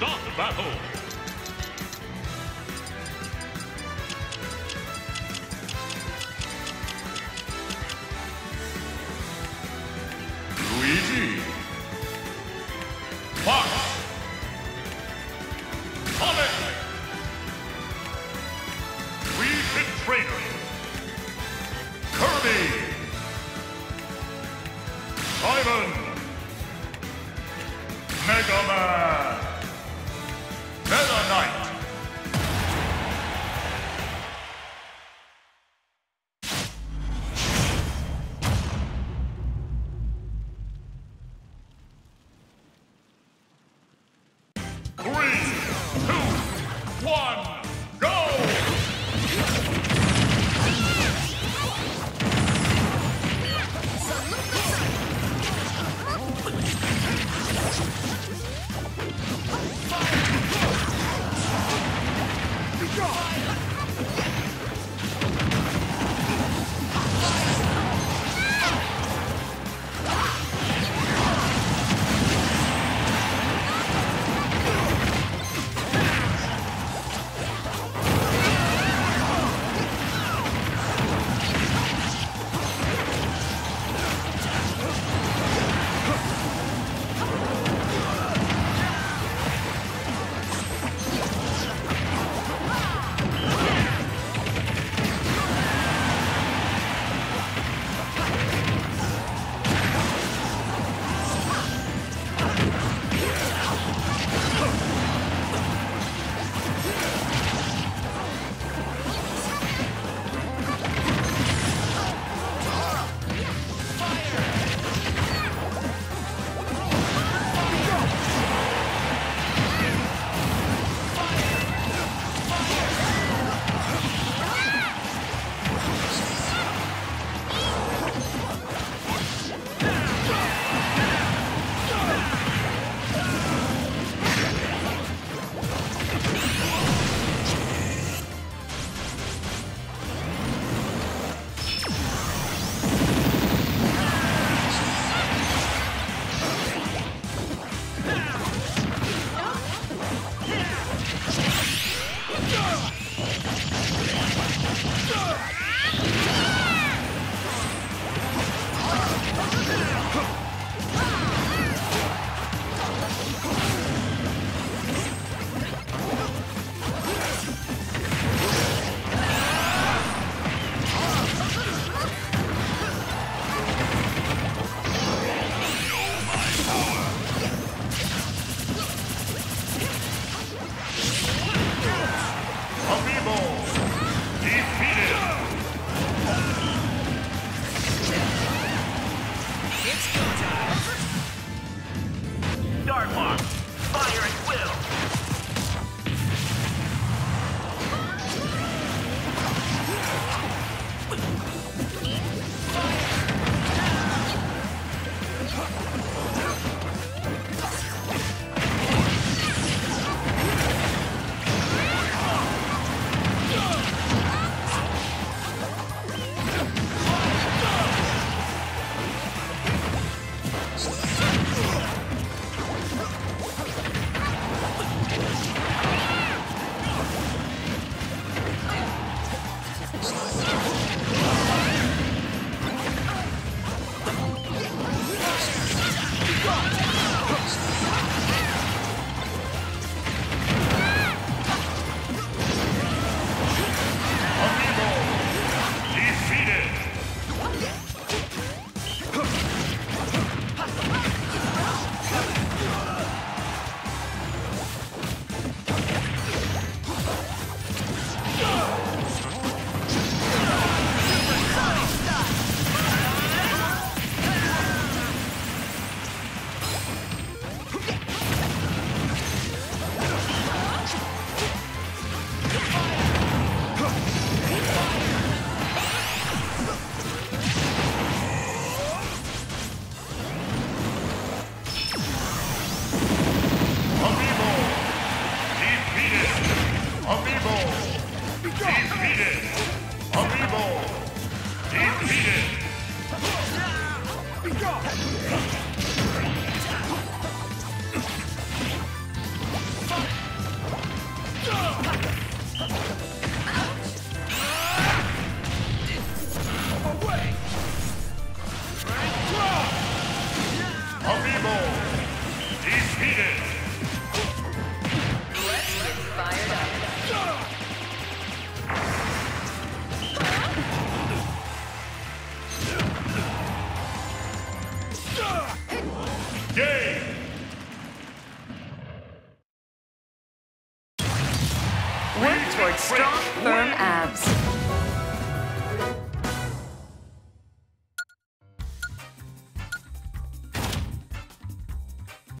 Start the battle! Luigi! Fox! Hollow Knight. Three, two, one. Unable! Defeated! Unable! Defeated! Away! Unable! Defeated! Work towards strong, firm abs.